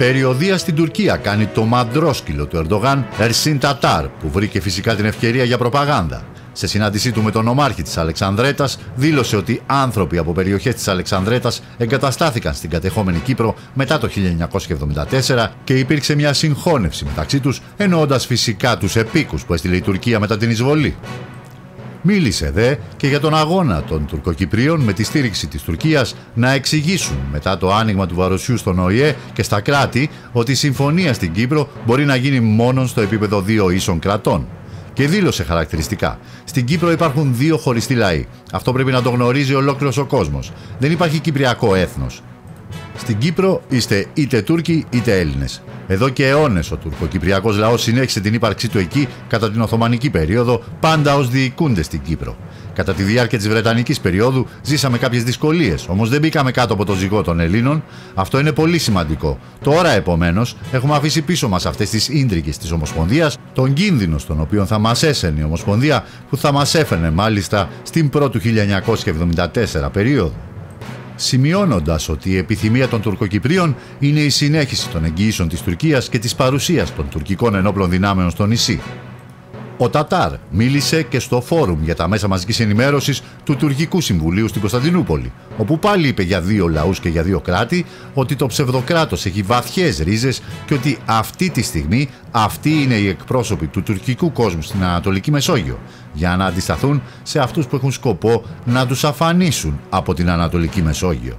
Περιοδία στην Τουρκία κάνει το μαντρόσκυλο του Ερντογάν Ερσίν Τατάρ, που βρήκε φυσικά την ευκαιρία για προπαγάνδα. Σε συνάντησή του με τον ομάρχη της Αλεξανδρέτας δήλωσε ότι άνθρωποι από περιοχές της Αλεξανδρέτας εγκαταστάθηκαν στην κατεχόμενη Κύπρο μετά το 1974 και υπήρξε μια συγχώνευση μεταξύ τους εννοώντας φυσικά τους επίκους που έστειλε η Τουρκία μετά την εισβολή. Μίλησε δε και για τον αγώνα των Τουρκοκυπρίων με τη στήριξη της Τουρκίας να εξηγήσουν μετά το άνοιγμα του Βαροσιού στον ΟΗΕ και στα κράτη ότι η συμφωνία στην Κύπρο μπορεί να γίνει μόνο στο επίπεδο δύο ίσων κρατών. Και δήλωσε χαρακτηριστικά. Στην Κύπρο υπάρχουν δύο χωριστοί λαοί. Αυτό πρέπει να το γνωρίζει ολόκληρος ο κόσμος. Δεν υπάρχει κυπριακό έθνος. Στην Κύπρο είστε είτε Τούρκοι είτε Έλληνες. Εδώ και αιώνες ο τουρκοκυπριακός λαός συνέχισε την ύπαρξή του εκεί κατά την Οθωμανική περίοδο, πάντα ως διοικούνται στην Κύπρο. Κατά τη διάρκεια της Βρετανικής περίοδου ζήσαμε κάποιες δυσκολίες, όμως δεν μπήκαμε κάτω από το ζυγό των Ελλήνων. Αυτό είναι πολύ σημαντικό. Τώρα, επομένως, έχουμε αφήσει πίσω μας αυτές τις ίντρικες της Ομοσπονδίας, τον κίνδυνο στον οποίο θα μας έσαινε η Ομοσπονδία, που θα μας έφερνε μάλιστα στην πρώτη 1974 περίοδο σημειώνοντας ότι η επιθυμία των Τουρκοκυπρίων είναι η συνέχιση των εγγυήσεων της Τουρκίας και της παρουσίας των τουρκικών ενόπλων δυνάμεων στο νησί. Ο Τατάρ μίλησε και στο φόρουμ για τα μέσα μαζικής ενημέρωσης του Τουρκικού Συμβουλίου στην Κωνσταντινούπολη, όπου πάλι είπε για δύο λαούς και για δύο κράτη ότι το ψευδοκράτος έχει βαθιές ρίζες και ότι αυτή τη στιγμή αυτοί είναι οι εκπρόσωποι του τουρκικού κόσμου στην Ανατολική Μεσόγειο, για να αντισταθούν σε αυτούς που έχουν σκοπό να τους αφανίσουν από την Ανατολική Μεσόγειο.